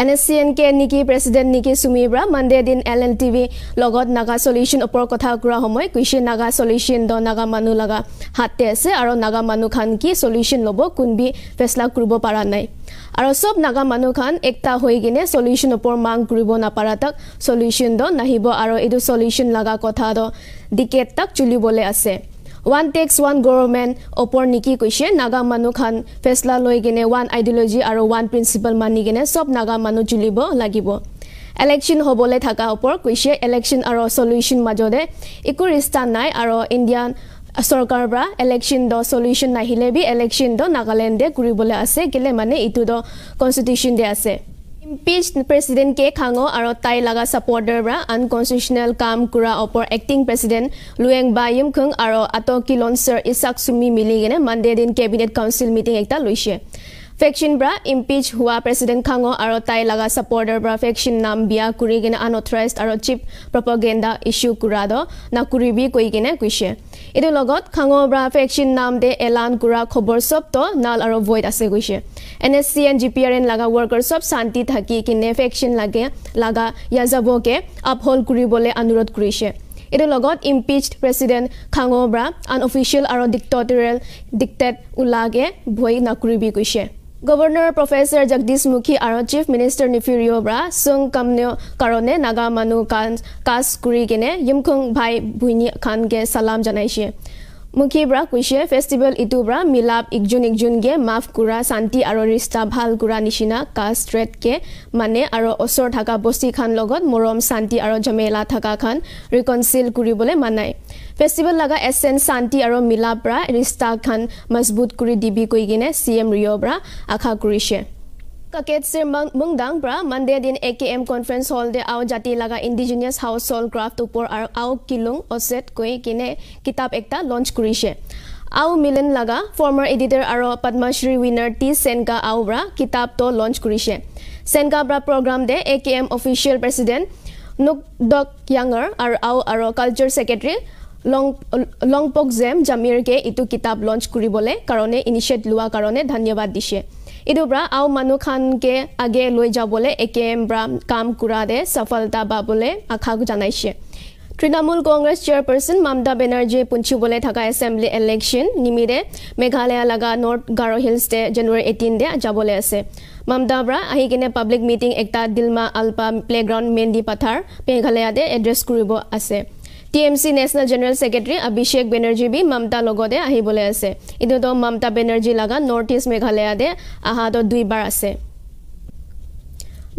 N S C N K Niki president Niki চুমিব্ৰা Monday দিন L N TV লগত Naga solution ওপৰ কথা কোৱা সময়। কৈছে নাগা চলিউশ্যন দ নাগা মানুহ লগা হাতে আছে আৰু নাগা মানুহ খান কি চলিউশ্যন ল'ব কোনবি ফেচলা কৰিব পৰা নাই। আৰু চব নাগা মানুহ খান একটা হৈ কিনে চলিউশ্যন ওপৰ মাং কৰিব নাপাৰা তাক চলিউশ্যন দ নাহিব আৰু এইটো চলিউশ্যন লগা কথা দ ডিকেট তাক চলিবলৈ আছে। ওৱান টেক্স ওৱান গভৰ্ণমেণ্ট ওপৰ নিকি কৈছে নাগা মানুহ খান ফেচলা লৈ কিনে ওৱান আইডিঅলজি আৰু ওৱান প্ৰিন্সিপাল মানি কিনে চব নাগা মানুহ চলিব লাগিব। ইলেকশ্যন হ'বলৈ থকা ওপৰত কৈছে ইলেকশ্যন আৰু চলিউশ্যন মাজতে একো ৰিষ্টা নাই আৰু ইণ্ডিয়ান চৰকাৰৰ পৰা ইলেকশ্যন দ চলিউশ্যন নাহিলে বি ইলেকশ্যন দ নাগালেণ্ডে কৰিবলৈ আছে কেলে মানে এইটো দ কনষ্টিটিউশ্যন দে আছে। প্ৰেচিডেণ্ট কে খাঙো আৰু তাই লগা ছাপৰ্টাৰ পৰা আনকনষ্টিটিউশ্যনেল কাম কৰা ওপৰ এক্টিং প্ৰেচিডেণ্ট লুৱেং বা ইম খুং আৰু আট কিলন ছাৰ ইছাক চুমি মিলি কিনে মানডে দিন কেবিনেট কাউঞ্চিল মিটিং এটা লৈছে ফেকশ্যন পৰা ইম্পিচ হোৱা প্ৰেচিডেণ্ট খাঙো আৰু তাই লগা ছাপৰ্টাৰ পৰা ফেকশ্যন নাম বিয়া কৰি কিনে আনঅথৰাইজ আৰু চিপ প্ৰপগেণ্ডা ইছ্যু কৰা দ নাকুৰিবি কৈ কিনে কৈছে এইটোৰ লগত খাঙৰ পৰা ফেকশ্যন নাম দে এলান কৰা খবৰ চব ত নাল আৰু ভইড আছে কৈছে N S C N G P R N লগা ৱৰ্কাৰ চব শান্তি থাকি কিনে ফেকশ্যন লাগে লগা ইয়াজাবকে আপহল্ড কৰিবলৈ অনুৰোধ কৰিছে এইটোৰ লগত ইম্পিচ প্ৰেচিডেণ্ট খাঙৰ পৰা আনঅফিচিয়েল আৰু ডিক্টৰিয়েল ডিক্টেট ওলাগে ভয় নকৰিবি কৈছে গভৰ্ণৰ প্ৰফেচাৰ জগদীশ মুখী আৰু চিফ মিনিষ্টাৰ নিফিৰিঅ' পৰা চুং কামনেও কাৰণে নাগা মানুহ কাজ কৰি কিনে ইমখুং ভাই ভুইনী খানকে চালাম জনাইছে মুখীৰ কৈছে ফেষ্টিভেল ইটোৰ পৰা মিলাপ ইকজোন ইকজোনকে মাফ কৰা শান্তি আৰু ৰিষ্টা ভাল কৰা নিচিনা কাজ ষ্ট্ৰেটকে মানে আৰু ওচৰ থকা বস্তি খান লগত মৰম শান্তি আৰু জমেলা থকা খান ৰিকনচিল কৰিবলৈ মানায়। ফেষ্টিভেল লগা এছেঞ্চ শান্তি আৰু মিলাপ ৰিষ্টা খান মজবুত কৰি দিবি কৈ কিনে চি এম ৰিঅ'ৰ পৰা আশা কৰিছে। কাকেটছিৰ মুংদাং পৰা মানডে দিন এ কে এম কনফাৰেন্স হল দে আও জাতি লগা ইণ্ডিজিনিয়াছ হাউচ হল্ড ক্ৰাফ্ট ওপৰ আৰু আও কিলুং অচেট কৈ কিনে কিতাপ এটা লঞ্চ কৰিছে আও মিলন লগা ফৰ্মাৰ এডিটৰ আৰু পদ্মশ্ৰী উইনাৰ টি চেনকা আও পৰা কিতাপটো লঞ্চ কৰিছে চেনকা পৰা programme De A K M official president nook ডক য়াঙৰ আৰু আও আৰু কালচাৰ ছেক্ৰেটেৰী লং লংপক জেম জামিৰকে এইটো কিতাপ লঞ্চ কৰিবলৈ কাৰণে ইনিচিয়েট লোৱাৰ কাৰণে ধন্যবাদ দিছে এইটোৰ পৰা আও মানুহ খানকে আগে লৈ যাবলৈ পৰা কাম কৰা দে সফলতা পাবলৈ আশা জনাইছে। তৃণমূল কংগ্ৰেছ চেয়াৰপাৰ্চন মমতা বেনাৰ্জীয়ে পুঞ্চিবলৈ থকা এছেম্বলি ইলেকশ্যন নিমিতে মেঘালয় লগা নৰ্থ গাৰো হিলছ ডে জানুৱাৰী এইটিন ডে যাবলৈ আছে। মমতাৰ পৰা আহি কিনে পাব্লিক মিটিং এটা দিলমা আলপা প্লেগ্ৰাউণ্ড মেণ্ডি পাথাৰ মেঘালয়তে এড্ৰেছ কৰিব আছে। T M C national general secretary Abhishek Banerjee B মমতাৰ লগতে আহিবলৈ আছে। এইটোতো মমতা বেনাৰ্জী লগা নৰ্থ ইষ্ট মেঘালয়তে অহাটো দুইবাৰ আছে।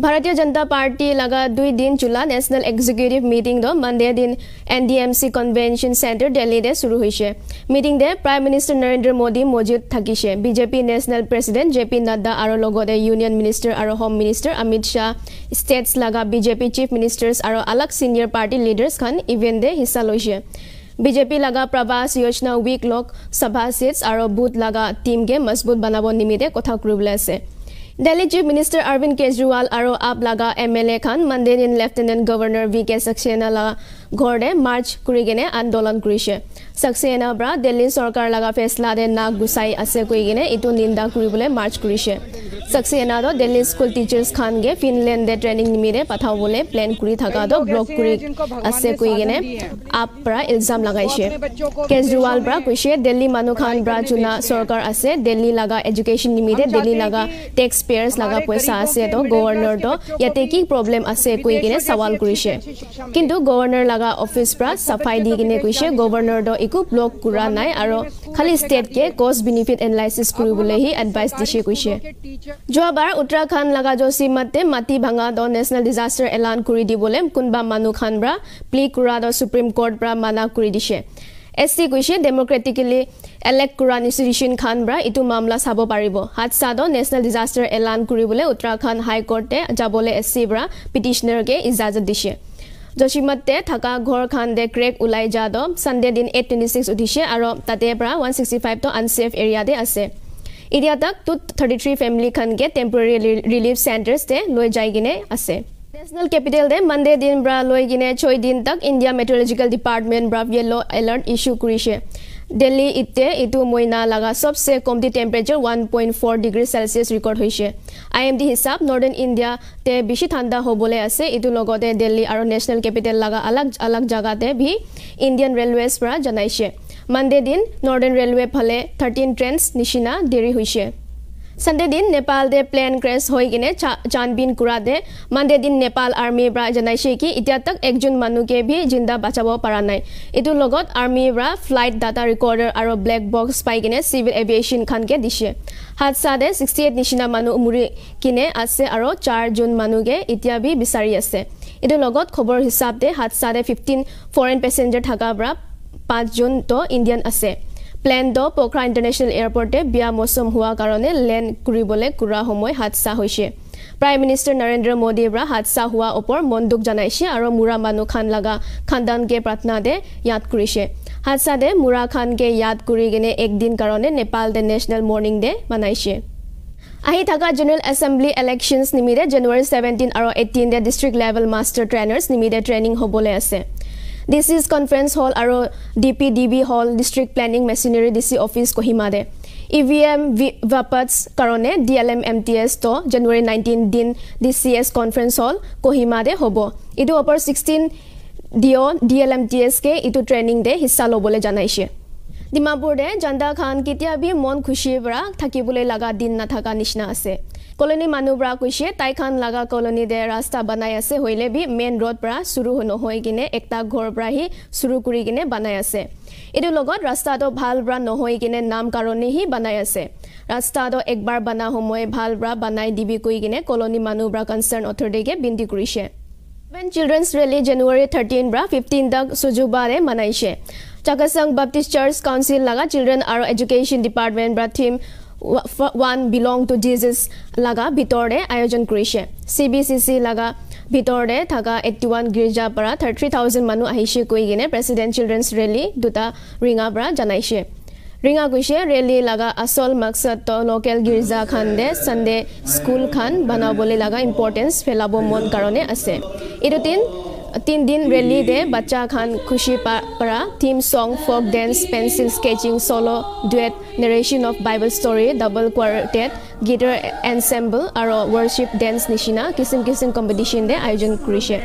ভাৰতীয় জনতা পাৰ্টি লগা দুই দিন চোলা নেশ্যনেল এক্সিকিউটিভ মিটিং মানডে দিন N D M C convention centre দিল্লীতে শুৰু হৈছে মিটিং দে প্ৰাইম মিনিষ্টাৰ নৰেন্দ্ৰ মোদী মজুত থাকিছে BJP national president J P Nadda আৰু লগতে ইউনিয়ন মিনিষ্টাৰ আৰু home minister Amit Shah states লগা বিজেপি চিফ মিনিষ্টাৰ্ছ আৰু আলাগ ছিনিয়ৰ পাৰ্টি লিডাৰ্ছ খান ইভেণ্টে হিচা লৈছে বিজেপি লগা প্ৰবাস যোজনা উইক লোক সভা ছিটছ আৰু বুথ লগা টীমকে মজবুত বনাব নিমিত্তে কথা কৰিবলৈ আছে দিল্লী চিফ মিনিষ্টাৰ অৰবিন্দ কেজৰিৱাল আৰু আপ লগা এম এল এ খান মানডে দিন lieutenant governor V K Saxena লগা ঘৰতে মাৰ্চ কৰি কিনে আন্দোলন কৰিছে ছাক্সেনাৰ পৰা দিল্লী চৰকাৰ লগা ফেচলা দে নাক গুচাই আছে কৈ কিনে এইটো নিন্দা কৰিবলৈ মাৰ্চ কৰিছে ছাক্সেনাটো দিল্লী স্কুল টিচাৰ্ছ খানকে ফিনলেণ্ডে ট্ৰেইনিং নিমিত্তে পঠাবলৈ প্লেন কৰি থকাটো ব্লক কৰি আছে কৈ কিনে আপ পৰা ইলজাম লগাইছে কেজৰিৱাল পৰা কৈছে দিল্লী মানুহ খান পৰা চুনা চৰকাৰ আছে দিল্লী লগা এডুকেশ্যন নিমিত্তে দিল্লী লগা টেক্স পেয়াৰ্ছ লগা পইচা আছে তো গভৰ্ণৰটো ইয়াতে কি প্ৰব্লেম আছে কৈ কিনে সৱাল কৰিছে কিন্তু গভৰ্ণৰ লগা অফিচ পৰা চাফাই দি কিনে কৈছে গভৰ্ণৰটো একো ব্লক কৰা নাই আৰু খালি ষ্টেটকে কষ্ট বেনিফিট এনালাইচিছ কৰিবলৈহে এডভাইচ দিছে কৈছে। যোৱাবাৰ উত্তৰাখণ্ড লগা জচিমাতে মাটি ভাঙা দ নেশ্যনেল ডিজাষ্টাৰ এলান কৰি দিবলৈ কোনোবা মানুহ খান পৰা প্লি কৰা দ ছুপ্ৰিম কোৰ্ট পৰা মানা কৰি দিছে। এছ চি কৈছে ডেমক্ৰেটিকেলি এলেক্ট কৰা ইনষ্টিটিউশ্যন খান পৰা এইটো মামলা চাব পাৰিব। হাদছাদ নেশ্যনেল ডিজাষ্টাৰ এলান কৰিবলৈ উত্তৰাখণ্ড হাইকোৰ্টে যাবলৈ এছ চিৰ পৰা পিটিশ্যনাৰকে ইজাজত দিছে। জচিমতে থকা ঘৰ খান দে ক্ৰেক ওলাই যা দ ছানডে দিন এইট টুৱেণ্টি ছিক্স উঠিছে আৰু তাতে পৰা ওৱান ছিক্সটি ফাইভটো আনছেফ এৰিয়াতে আছে। এতিয়া তাক টু থাৰ্টি থ্ৰী ফেমিলি খানকে টেম্পৰেৰী ৰিলিফ চেণ্টাৰ্ছতে লৈ যাই কিনে আছে। নেশ্যনেল কেপিটেল ডে মানডে দিন পৰা লৈ কিনে ছয় দিন তাক ইণ্ডিয়া মেট্ৰলজিকেল ডিপাৰ্টমেণ্ট পৰা য়েল্ল' এলাৰ্ট ইছ্যু কৰিছে। দিল্লী ইতে এইটো মইনা লগা সবচে কমটি temperature one point four degree celsius record হৈছে আই এম ডি হিচাপ নৰ্দাৰ্ণ ইণ্ডিয়াতে বেছি ঠাণ্ডা হ'বলৈ আছে এইটো লগতে দিল্লী আৰু নেশ্যনেল কেপিটেল লগা আলাগ আলাগ জেগাতে ভি ইণ্ডিয়ান ৰেলৱেজ পৰা জনাইছে মানডে দিন নৰ্দাৰ্ণ ৰেলৱে ফালে থাৰ্টিন ট্ৰেইনছ নিচিনা দেৰি হৈছে সানডে দিন নেপাল দে প্লেন ক্ৰেছ হৈ কিনে চানবিন কুৰা দে মানডে দিন নেপাল আৰ্মিৰ পৰা জনাইছে কি এতিয়া তাক একজন মানুহকে ভি জিন্দা বাচাব পৰা নাই এইটোৰ লগত আৰ্মিৰ পৰা ফ্লাইট ডাটা ৰেকৰ্ডাৰ আৰু ব্লেক বক্স পাই কিনে চিভিল এভিয়েশ্যন খানকে দিছে হাদচাদে ছিক্সটি এইট নিচিনা মানুহ উমৰি কিনে আছে আৰু চাৰজন মানুহকে এতিয়া ভি বিচাৰি আছে এইটোৰ লগত খবৰ হিচাপে হাদচাদে ফিফটিন ফৰেইন পেচেঞ্জাৰ থকাৰ পৰা পাঁচজনতো ইণ্ডিয়ান আছে প্লেন দ পোখৰা ইণ্টাৰনেশ্যনেল এয়াৰপৰ্টে বিয়া মৌচুম হোৱাৰ কাৰণে লেণ্ড কৰিবলৈ কুৰা সময় হাদচা হৈছে। প্ৰাইম মিনিষ্টাৰ নৰেন্দ্ৰ মোদীৰ পৰা হাদচা হোৱাৰ ওপৰত মন দুখ জনাইছে আৰু মুৰা মানুহ খান লগা খানদানকে প্ৰাৰ্থনা দে য়াদ কৰিছে। হাদচা দে মুৰা খানকে য়াদ কৰি কিনে একদিন কাৰণে নেপাল দে নেশ্যনেল মৰ্ণিং ডে মানাইছে। আহি থকা জেনেৰেল এছেম্বলি ইলেকশ্যনছ নিমিত্তে জানুৱাৰী ছেভেণ্টিন আৰু eighteen day district level master trainers নিমিত্তে ট্ৰেইনিং হ'বলৈ আছে। ডি চি ইজ কনফাৰেন্স হল আৰু D P D B hall district planning machinery D C office কহিমাদে E V M V ভাপাটছ কাৰণে D L M M T S ত January nineteen দিন D C S conference hall কহিমাদে হ'ব এইটো অপৰ sixteen D O' D L M T এছকে এইটো training দে হিচ্ছা ল'বলৈ জনাইছে ডিমাপুৰতে জন্দা খান কেতিয়া B মন খুচিৰ পৰা থাকিবলৈ লগা দিন নাথাকা নিচিনা আছে। কলনী মানুহবোৰে কৈছে তাইখান লগা কলনীতে ৰাস্তা বনাই আছে হ'লে বি মেইন ৰোড পৰা চুৰু নহৈ কিনে একটা ঘৰৰ পৰা আহি চুৰু কৰি কিনে বনাই আছে। এইটোৰ লগত ৰাস্তাটো ভাল পৰা নহৈ কিনে নাম কাৰণেহি বনাই আছে। ৰাস্তাটো একবাৰ বনা সময় ভাল পৰা বনাই দিবি কৈ কিনে কলনী মানুহবোৰে কনচাৰ্ণ অথৰিটিকে বিনতি কৰিছে। Seven children's rally January thirteen পৰা ফিফটিন তক সুজুবাৰে মনাইছে। বাপ্টিষ্ট চাৰ্চ কাউন্সিল লগা চিলড্ৰেন আৰু এডুকেশ্যন ডিপাৰ্টমেণ্ট পৰা theme one belong to Jesus লগা ভিতৰতে আয়োজন কৰিছে চি বি চি চি লগা ভিতৰতে থকা এইটটি ওৱান গীৰ্জাৰ পৰা থাৰ্টি থাউজেণ্ড মানুহ আহিছে কৈ কিনে প্ৰেচিডেণ্ট চিলড্ৰেনছ ৰেলী দুটা ৰিঙাৰ পৰা জনাইছে ৰিঙা কৈছে ৰেলী লগা আচল মাকচদ লোকেল গীৰ্জা খান্দে চানডে স্কুল খান বনাবলৈ লগা ইম্পৰ্টেঞ্চ পেলাব মন এইটো দিন তিনিদিন ৰেলীতে বাচ্চা খান খুচি পৰা। Theme song folk dance pencil sketching solo' ডুৱেট narration of Bible story double quartet guitar ensemble আৰু ৱৰ্কশ্বিপ ডেন্স নিচিনা কিচিম কিচিম কম্পিটিশ্যন দে আয়োজন কৰিছে।